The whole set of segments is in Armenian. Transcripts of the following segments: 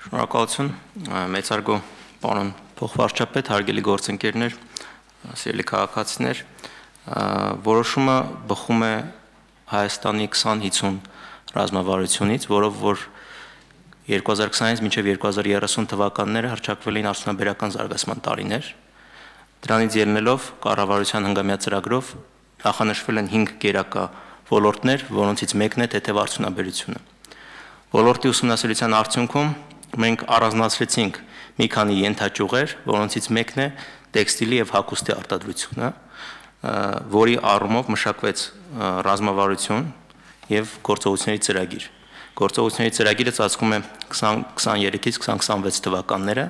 Շնորհակալություն մեծարգո պարոն փոխվարչապետ, հարգելի գործընկերներ, սիրելի քաղաքացիներ, որոշումը բխում է Հայաստանի 2050 ռազմավարությունից, որով որ 2020-ից մինչև 2030 թվականները հրճակվել էին արդյունաբերական զարգացման տարիներ։ Դրանից ելնելով կառավարության հնգամյա ծրագրով նախանշվել են 5 գերակա ոլորտներ, որոնցից մեկն է թեթև արդյունաբերությունը։ Ոլորտի ուսումնասիրության արդյունքում մենք առանձնացրեցինք մի քանի ենթաճյուղեր, որոնցից մեկն է տեքստիլի եւ հագուստի արտադրությունը, որի առումով մշակվեց ռազմավարություն եւ գործողությունների ծրագիր։ Գործողությունների ծրագիրը ծածկում է 2023-ից 2026 թվականները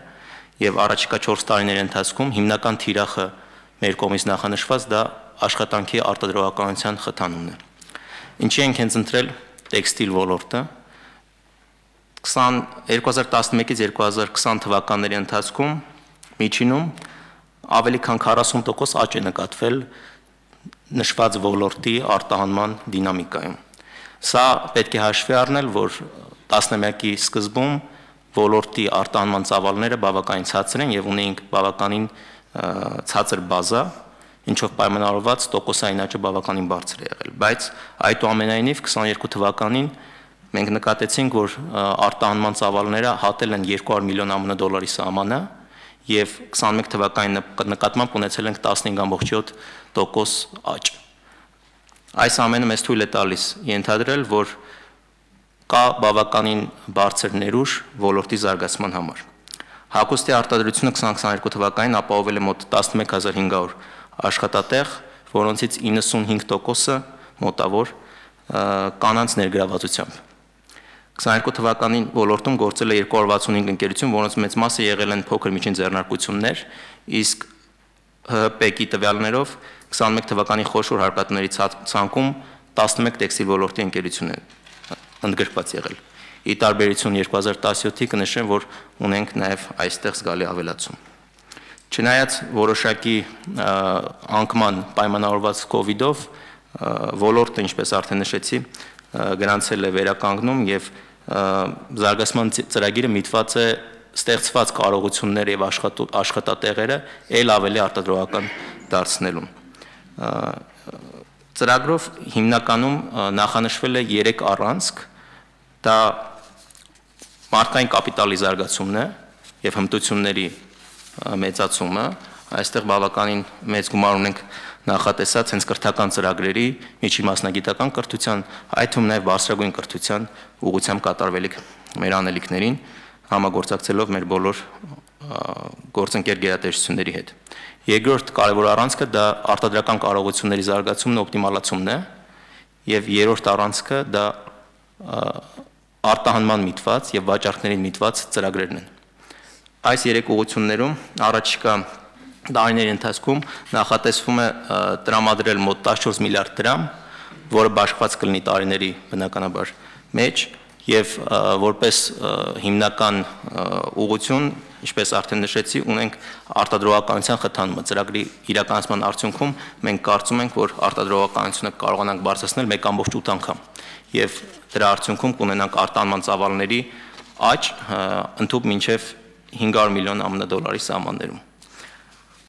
եւ առաջիկա 4 տարիների ընթացքում հիմնական թիրախը մեր կողմից նախանշված դա աշխատանքի արտադրողականության խթանումն է։ Ինչի ենք հենց ընտրել? Տեքստիլ ոլորտը 20 2011-ից 2020 թվականների ընթացքում միջինում ավելի քան 40% աճ է նկատվել նշված ոլորտի արտահանման դինամիկայում։ Սա պետք է հաշվի առնել, որ 11-ակի սկզբում ոլորտի արտահանման ծավալները բավականին ցածր են եւ ունեինք բավականին ցածր բազա, ինչով պայմանավորված տոկոսային աճը բավականին բարձր է եղել, բայց այդուամենայնիվ 22 թվականին մենք նկատեցինք, որ արտահանման ծավալները հատել են 200 միլիոն ԱՄՆ դոլարի սահմանը, եւ 21 թվականին նկատմամբ ունեցել ենք 15.7% աճ։ Այս ամենը մեզ թույլ է տալիս ենթադրել, որ կա բավականին բարձր ներուժ ոլորտի զարգացման համար։ Հակոստի արտադրությունը 2022 թվականին ապահովել է մոտ 11500 աշխատատեղ, որոնցից 95%-ը մոտավոր կանանց ներգրավվածությամբ 22 թվականին ոլորտում գործել է 265 ընկերություն, որոնց մեծ մասը եղել են փոքր միջին ձեռնարկություններ, իսկ ՀՊԿ-ի տվյալներով 21 թվականի խոշոր հարկատների ցանկում 11 տեքստիլ ոլորտի ընկերություն են ընդգրկված եղել։ Ի տարբերություն 2017-ի կնշեմ, որ ունենք նաև այստեղ զգալի ավելացում։ Չնայած որոշակի անկման պայմանավորված իդով ոլորտը, ինչպես արդեն նշեցի, գրանցել է վերականգնում եւ զարգացման ծրագիրը միտված է ստեղծված կարողությունները եւ աշխատատեղերը ել ավելի արտադրողական դարձնելուն։ Ծրագրով հիմնականում նախանշվել է 3 առանցք, դա մարդկային կապիտալի զարգացումն է եւ հմտությունների մեծացումը, այստեղ բավականին մեծ գումար ունենք նախատեսած հենց կրթական ծրագրերի, միջի մասնագիտական կրթության, այդ թվում նաև բարձրագույն կրթության ուղղությամբ կատարվելիք մեր անելիքներին, համագործակցելով մեր բոլոր գործընկեր գերատեսչությունների հետ։ Երկրորդ կարևոր առանցքը դա արտադրական կարողությունների զարգացումն ու օպտիմալացումն է, եւ երրորդ առանցքը դա արտահանման միտված եւ վաճառքներին միտված ծրագրերն են։ Այս երեք ուղություններում առաջիկա տարիների ընթացքում նախատեսվում է տրամադրել մոտ 14 միլիարդ դրամ, որը բաշխված կլինի տարիների բնականաբար մեջ եւ որպես հիմնական ուղություն, ինչպես արդեն նշեցի, ունենք արտադրողականության խթանումը ծրագրի իրականացման արդյունքում մենք կարծում ենք, որ արտադրողականությունը կարողանանք բարձրացնել 1.8 անգամ եւ դրա արդյունքում կունենանք արտանման ծավալների աճ ընդհանուր մինչև 500 միլիոն ԱՄՆ դոլարի սահմաններում